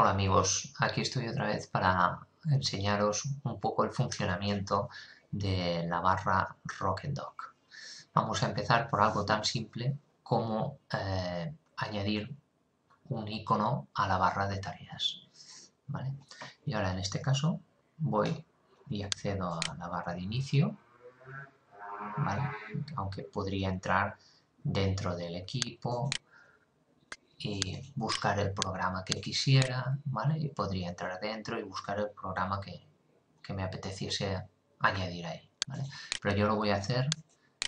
Hola amigos, aquí estoy otra vez para enseñaros un poco el funcionamiento de la barra Rocket Dog. Vamos a empezar por algo tan simple como eh, añadir un icono a la barra de tareas. Y ahora en este caso voy y accedo a la barra de inicio, aunque podría entrar dentro del equipo, y buscar el programa que quisiera, ¿vale? Y podría entrar adentro y buscar el programa que, me apeteciese añadir ahí, ¿vale? Pero yo lo voy a hacer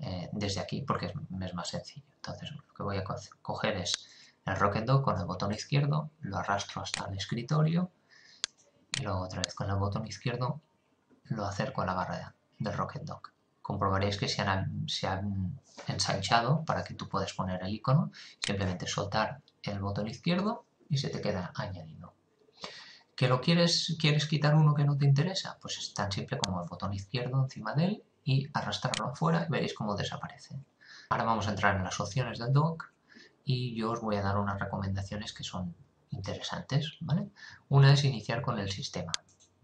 eh, desde aquí porque es, más sencillo. Entonces lo que voy a coger es el Rocket Dog con el botón izquierdo, lo arrastro hasta el escritorio y luego otra vez con el botón izquierdo lo acerco a la barra del Rocket Dog comprobaréis que se han, se han, ensanchado para que tú puedas poner el icono, simplemente soltar el botón izquierdo y se te queda añadido. ¿Que lo quieres, quieres quitar uno que no te interesa? Pues es tan simple como el botón izquierdo encima de él y arrastrarlo afuera y veréis cómo desaparece. Ahora vamos a entrar en las opciones del dock y yo os voy a dar unas recomendaciones que son interesantes. ¿vale? Una es iniciar con el sistema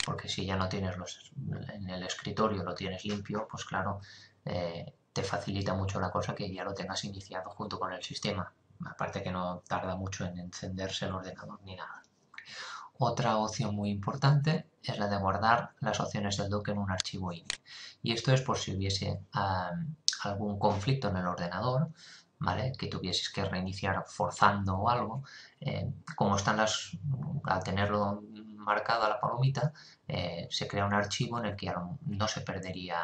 porque si ya no tienes los, en el escritorio, lo tienes limpio, pues claro, eh, te facilita mucho la cosa que ya lo tengas iniciado junto con el sistema. Aparte que no tarda mucho en encenderse el ordenador ni nada. Otra opción muy importante es la de guardar las opciones del dock en un archivo INI. Y esto es por si hubiese algún conflicto en el ordenador, ¿vale? que tuvieses que reiniciar forzando o algo. Eh, como están las, al tenerlo marcada la palomita, eh, se crea un archivo en el que no se perdería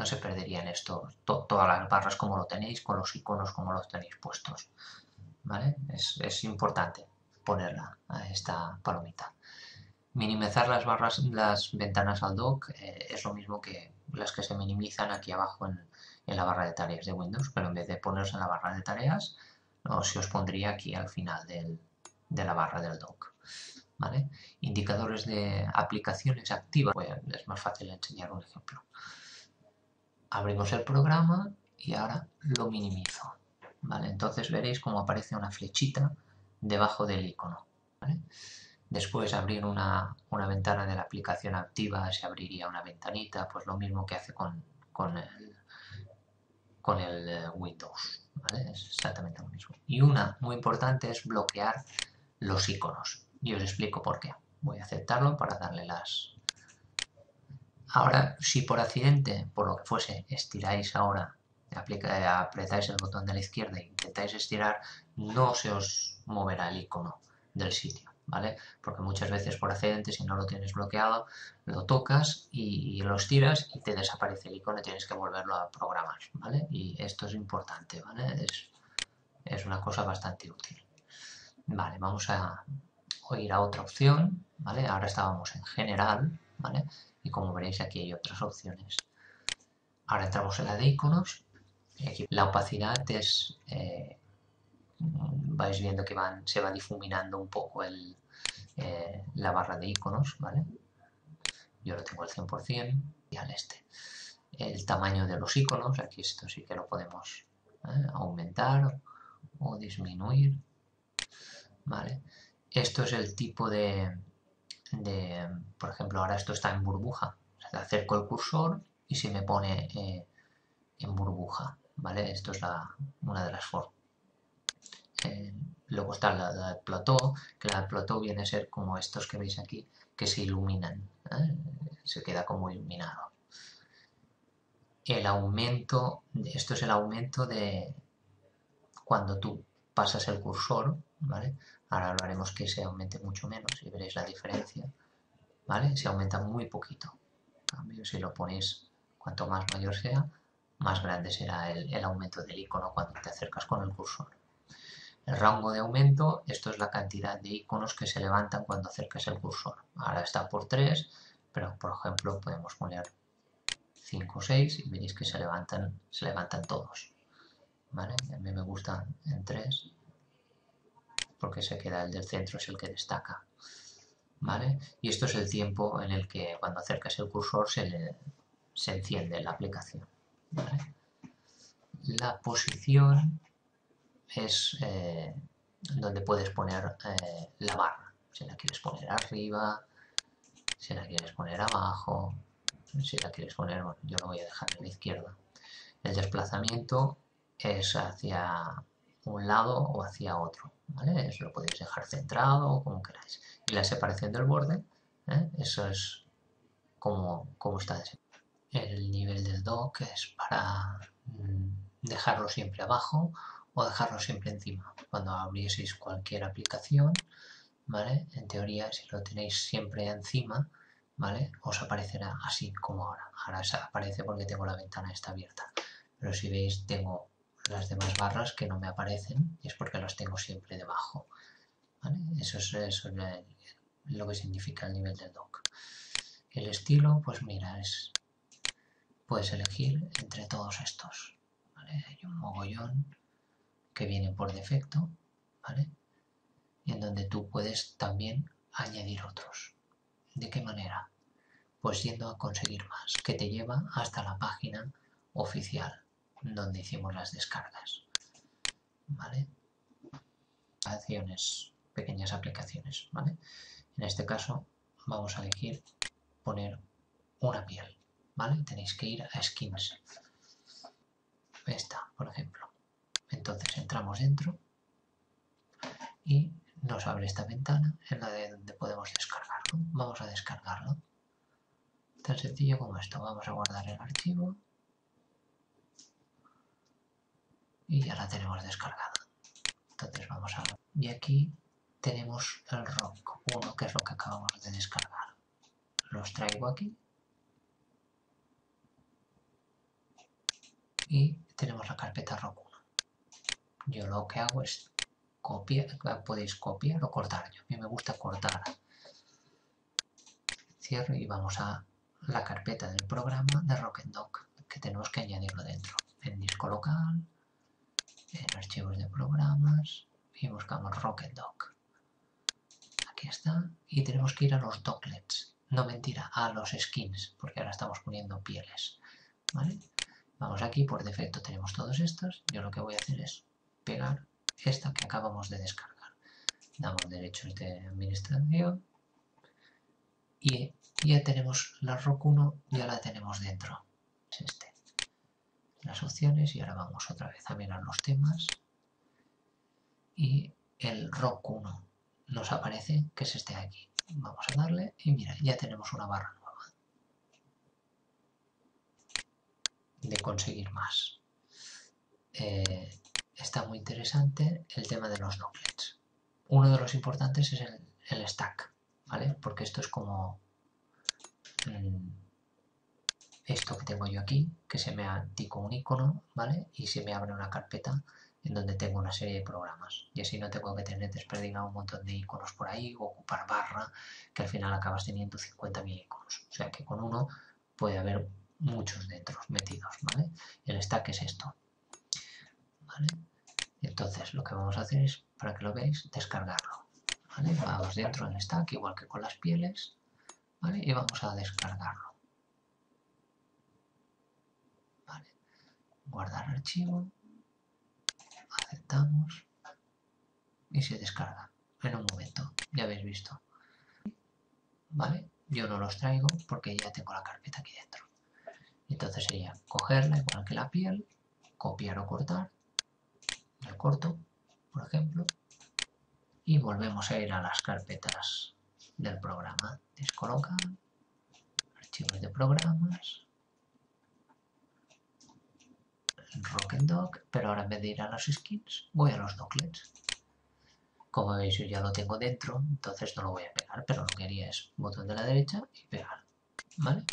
no se perderían esto, todas las barras como lo tenéis, con los iconos como los tenéis puestos. ¿Vale? Es, importante ponerla a esta palomita. Minimizar las barras, las ventanas al dock eh, es lo mismo que las que se minimizan aquí abajo en, la barra de tareas de Windows, pero en vez de ponerse en la barra de tareas, se os pondría aquí al final de la barra del dock. Indicadores de aplicaciones activas, pues es más fácil enseñar un ejemplo. Abrimos el programa y ahora lo minimizo, ¿vale? Entonces veréis cómo aparece una flechita debajo del icono, Después abrir una, ventana de la aplicación activa, se abriría una ventanita, pues lo mismo que hace con, con el, con el eh, Windows, Es exactamente lo mismo. Y una muy importante es bloquear los iconos. Y os explico por qué. Voy a aceptarlo para darle las... Ahora, si por accidente, por lo que fuese, estiráis ahora, apretáis el botón de la izquierda e intentáis estirar, no se os moverá el icono del sitio, ¿vale? Porque muchas veces por accidente, si no lo tienes bloqueado, lo tocas y, lo estiras y te desaparece el icono y tienes que volverlo a programar, ¿vale? Y esto es importante, ¿vale? Es, es una cosa bastante útil. Vale, vamos a o ir a otra opción, ¿vale? Ahora estábamos en general, ¿vale? Y como veréis aquí hay otras opciones. Ahora entramos en la de iconos. Aquí la opacidad es... Eh, vais viendo que van, se va difuminando un poco el, eh, la barra de iconos, ¿vale? Yo lo tengo al 100% y al este. El tamaño de los iconos, aquí esto sí que lo podemos ¿eh? aumentar o disminuir, ¿vale? Esto es el tipo de, por ejemplo, ahora esto está en burbuja. O acerco el cursor y se me pone eh, en burbuja, ¿vale? Esto es una de las formas. Eh, luego está la, del plató, que la del plató viene a ser como estos que veis aquí, que se iluminan, ¿eh? se queda como iluminado. El aumento, esto es el aumento de cuando tú pasas el cursor, ¿vale? Ahora hablaremos que se aumente mucho menos y veréis la diferencia, ¿vale? Se aumenta muy poquito. cambio, si lo ponéis cuanto más mayor sea, más grande será el, aumento del icono cuando te acercas con el cursor. El rango de aumento, esto es la cantidad de iconos que se levantan cuando acercas el cursor. Ahora está por 3, pero por ejemplo podemos poner 5 o 6 y veréis que se levantan, se levantan todos. ¿Vale? A mí me gusta en 3 porque se queda el del centro, es el que destaca. ¿Vale? Y esto es el tiempo en el que cuando acercas el cursor se, se enciende la aplicación. La posición es eh, donde puedes poner eh, la barra. Si la quieres poner arriba, si la quieres poner abajo, si la quieres poner, bueno, yo lo voy a dejar en la izquierda. El desplazamiento es hacia un lado o hacia otro, ¿vale? Lo podéis dejar centrado o como queráis. Y la separación del borde, ¿eh? eso es como, como está. El nivel del dock es para mm, dejarlo siempre abajo o dejarlo siempre encima. Cuando abrieseis cualquier aplicación, ¿vale? En teoría, si lo tenéis siempre encima, ¿vale? Os aparecerá así como ahora. Ahora aparece porque tengo la ventana está abierta. Pero si veis, tengo las demás barras que no me aparecen y es porque las tengo siempre debajo. Eso es, lo que significa el nivel del dock. El estilo, pues mira, es puedes elegir entre todos estos. Hay un mogollón que viene por defecto. Y en donde tú puedes también añadir otros. ¿De qué manera? Pues yendo a conseguir más, que te lleva hasta la página oficial donde hicimos las descargas. ¿Vale? Acciones, pequeñas aplicaciones, ¿vale? En este caso vamos a elegir poner una piel, ¿vale? Tenéis que ir a skins. Esta, por ejemplo. Entonces entramos dentro y nos abre esta ventana en la de donde podemos descargarlo. Vamos a descargarlo. Tan sencillo como esto. Vamos a guardar el archivo y ya la tenemos descargada. Entonces vamos a... Y aquí tenemos el rock 1, que es lo que acabamos de descargar. Los traigo aquí. Y tenemos la carpeta rock 1. Yo lo que hago es copiar, podéis copiar o cortar. Yo, a mí me gusta cortar. Cierro y vamos a la carpeta del programa de Rocket Dock, que tenemos que añadirlo dentro. En disco local, en archivos de programas y buscamos Rocket Dock. Aquí está. Y tenemos que ir a los docklets. No mentira, a los skins, porque ahora estamos poniendo pieles. ¿Vale? Vamos aquí, por defecto tenemos todos estos. Yo lo que voy a hacer es pegar esta que acabamos de descargar. Damos derechos de administración. Y ya tenemos la ROC 1, ya la tenemos dentro. Es este las opciones y ahora vamos otra vez a mirar los temas y el rock 1 nos aparece que es este de aquí. Vamos a darle y mira, ya tenemos una barra nueva de conseguir más. Eh, está muy interesante el tema de los docklets. Uno de los importantes es el, stack, ¿vale? Porque esto es como... Mm, esto que tengo yo aquí, que se me antico un icono, ¿vale? Y se me abre una carpeta en donde tengo una serie de programas. Y así no tengo que tener desperdigado un montón de iconos por ahí o ocupar barra, que al final acabas teniendo 50.000 iconos. O sea que con uno puede haber muchos dentro metidos, ¿vale? El stack es esto, ¿vale? Entonces lo que vamos a hacer es, para que lo veáis, descargarlo, ¿vale? Vamos dentro del stack, igual que con las pieles, ¿vale? Y vamos a descargarlo. Guardar archivo, aceptamos y se descarga en un momento, ya habéis visto. ¿Vale? Yo no los traigo porque ya tengo la carpeta aquí dentro. Entonces sería cogerla igual que la piel, copiar o cortar, el corto, por ejemplo, y volvemos a ir a las carpetas del programa. Descolocar, archivos de programas, Rocket Dock, pero ahora en vez de ir a las skins, voy a los docklets. Como veis, yo ya lo tengo dentro, entonces no lo voy a pegar, pero lo que haría es botón de la derecha y pegar, ¿vale?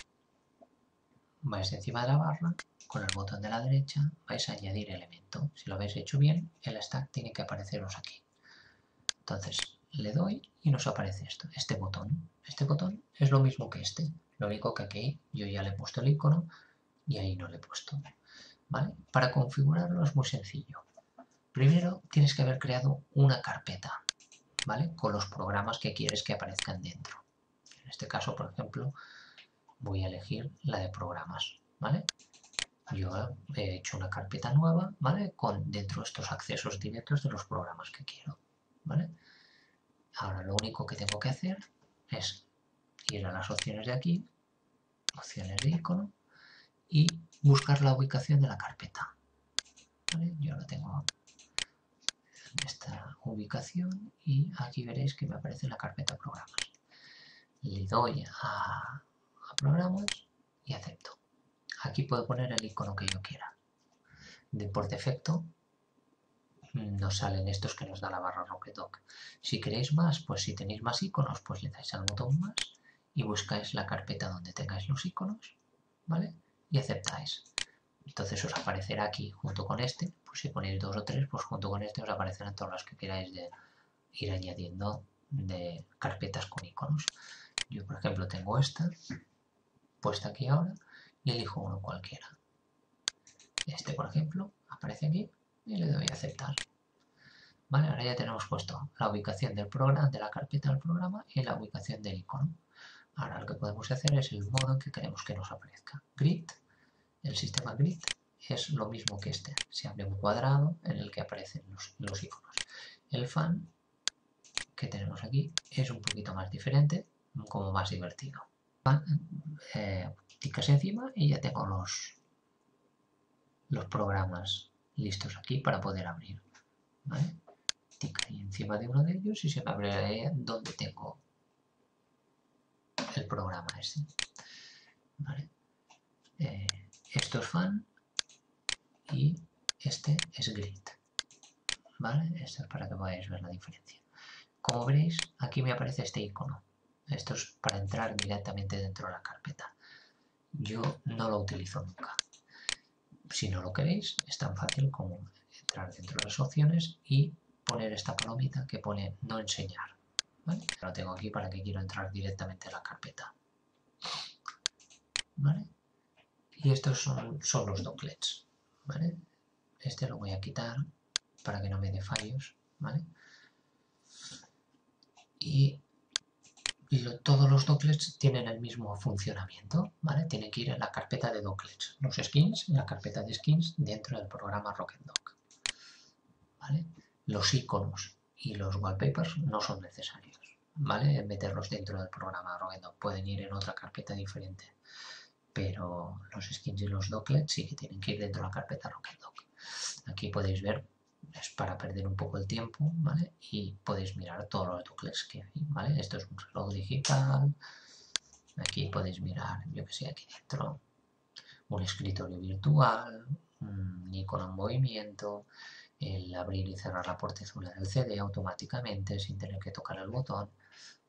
Vais encima de la barra, con el botón de la derecha vais a añadir elemento. Si lo habéis hecho bien, el stack tiene que apareceros aquí. Entonces, le doy y nos aparece esto, este botón. Este botón es lo mismo que este, lo único que aquí yo ya le he puesto el icono y ahí no le he puesto. Para configurarlo es muy sencillo. Primero tienes que haber creado una carpeta, ¿vale? Con los programas que quieres que aparezcan dentro. En este caso, por ejemplo, voy a elegir la de programas, ¿vale? Yo he hecho una carpeta nueva, ¿vale? Con dentro estos accesos directos de los programas que quiero, ¿vale? Ahora lo único que tengo que hacer es ir a las opciones de aquí, opciones de icono, y buscar la ubicación de la carpeta. Yo lo tengo en esta ubicación y aquí veréis que me aparece la carpeta programas. Le doy a, a programas y acepto. Aquí puedo poner el icono que yo quiera. De por defecto nos salen estos que nos da la barra Rocketdoc. Si queréis más, pues si tenéis más iconos, pues le dais al botón más y buscáis la carpeta donde tengáis los iconos, ¿vale? Y aceptáis. Entonces os aparecerá aquí junto con este, pues si ponéis dos o tres, pues junto con este os aparecerán todas las que queráis de ir añadiendo de carpetas con iconos. Yo, por ejemplo, tengo esta puesta aquí ahora y elijo uno cualquiera. Este, por ejemplo, aparece aquí y le doy a aceptar. Vale, ahora ya tenemos puesto la ubicación del programa, de la carpeta del programa y la ubicación del icono. Ahora lo que podemos hacer es el modo en que queremos que nos aparezca. Grid, el sistema grid es lo mismo que este. Se abre un cuadrado en el que aparecen los, iconos. El fan que tenemos aquí es un poquito más diferente, como más divertido. Eh, ticas encima y ya tengo los, los programas listos aquí para poder abrir. ¿vale? encima de uno de ellos y se me abre donde tengo el programa ese. Eh, esto es fan y este es grid. ¿Vale? Esto es para que podáis ver la diferencia. Como veréis, aquí me aparece este icono. Esto es para entrar directamente dentro de la carpeta. Yo no lo utilizo nunca. Si no lo queréis, es tan fácil como entrar dentro de las opciones y poner esta palomita que pone no enseñar. ¿Vale? Lo tengo aquí para que quiero entrar directamente a la carpeta. ¿Vale? Y estos son, son los docklets. ¿vale? Este lo voy a quitar para que no me dé fallos. ¿vale? Y todos los docklets tienen el mismo funcionamiento, ¿vale? Tienen que ir en la carpeta de docklets, los skins, en la carpeta de skins dentro del programa RocketDock, ¿vale? Los iconos y los wallpapers no son necesarios, ¿vale? Meterlos dentro del programa RocketDock, pueden ir en otra carpeta diferente, pero los skins y los docklets sí que tienen que ir dentro de la carpeta RocketDock. Aquí podéis ver es para perder un poco el tiempo, ¿vale? Y podéis mirar todos los docklets que hay, ¿vale? Esto es un reloj digital. Aquí podéis mirar, yo que sé, aquí dentro, un escritorio virtual, un icono en movimiento, el abrir y cerrar la portezuela del CD automáticamente sin tener que tocar el botón.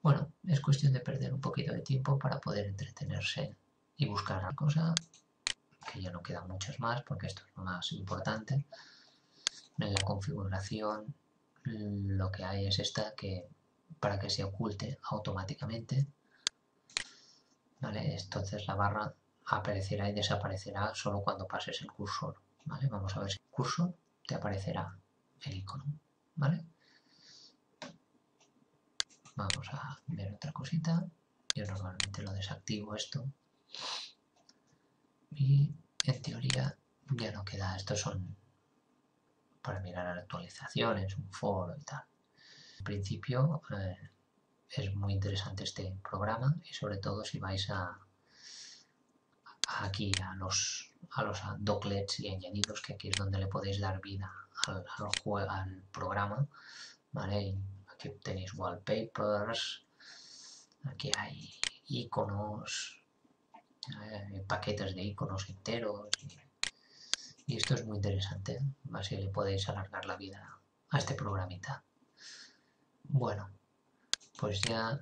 Bueno, es cuestión de perder un poquito de tiempo para poder entretenerse y buscar la cosa, que ya no quedan muchas más porque esto es lo más importante en la configuración lo que hay es esta que para que se oculte automáticamente ¿vale? entonces la barra aparecerá y desaparecerá solo cuando pases el cursor ¿vale? vamos a ver si el cursor te aparecerá el icono ¿vale? Vamos a ver otra cosita yo normalmente lo desactivo esto y en teoría ya no queda estos son para mirar actualizaciones, un foro y tal. En principio eh, es muy interesante este programa y sobre todo si vais a, aquí a los, a los docklets y añadidos que aquí es donde le podéis dar vida al, al, programa. ¿vale? Aquí tenéis wallpapers, aquí hay iconos, eh, paquetes de iconos enteros. Y esto es muy interesante, así le podéis alargar la vida a este programita. Bueno, pues ya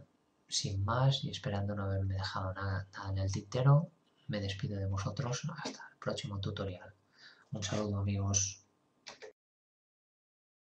sin más y esperando no haberme dejado nada, nada en el tintero, me despido de vosotros hasta el próximo tutorial. Un saludo amigos.